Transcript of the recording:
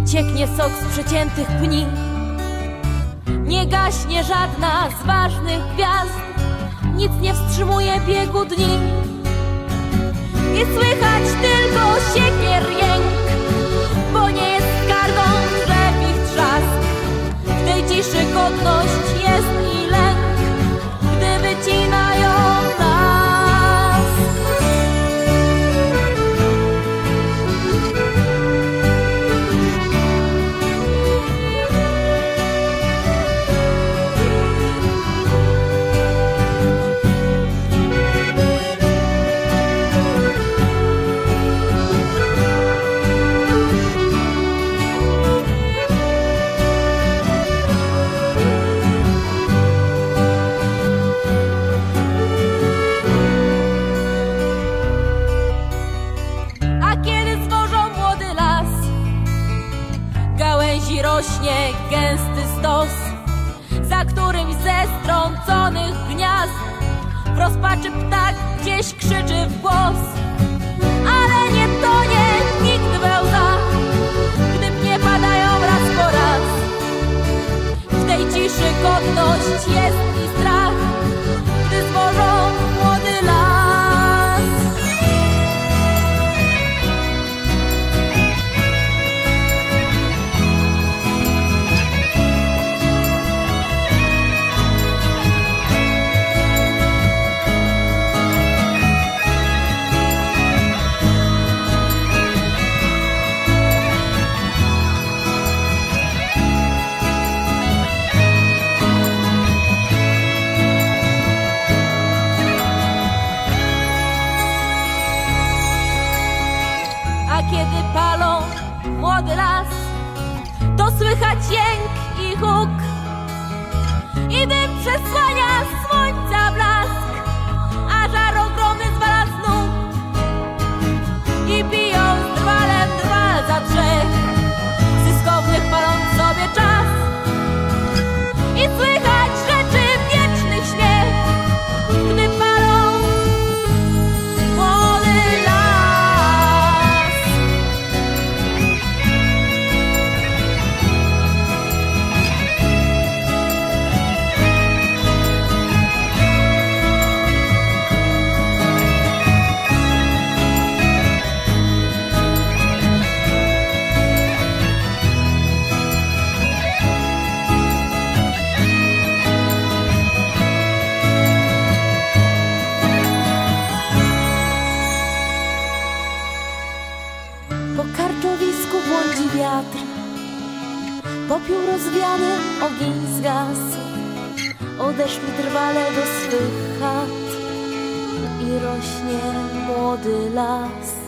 cieknie sok z przeciętych pni. Nie gaśnie żadna z ważnych gwiazd, nic nie wstrzymuje biegu dni. I słychać tylko siekier jęk, gałęzi rośnie gęsty stos, za którymś ze strąconych gniazd w rozpaczy ptak gdzieś krzyczy w głos. Młody las, to słychać jęk i huk. I dym przesłania Karczowisku błądzi wiatr. Popiół rozwiany, ogień zgasł. Odeszli trwale do swych chat I rośnie młody las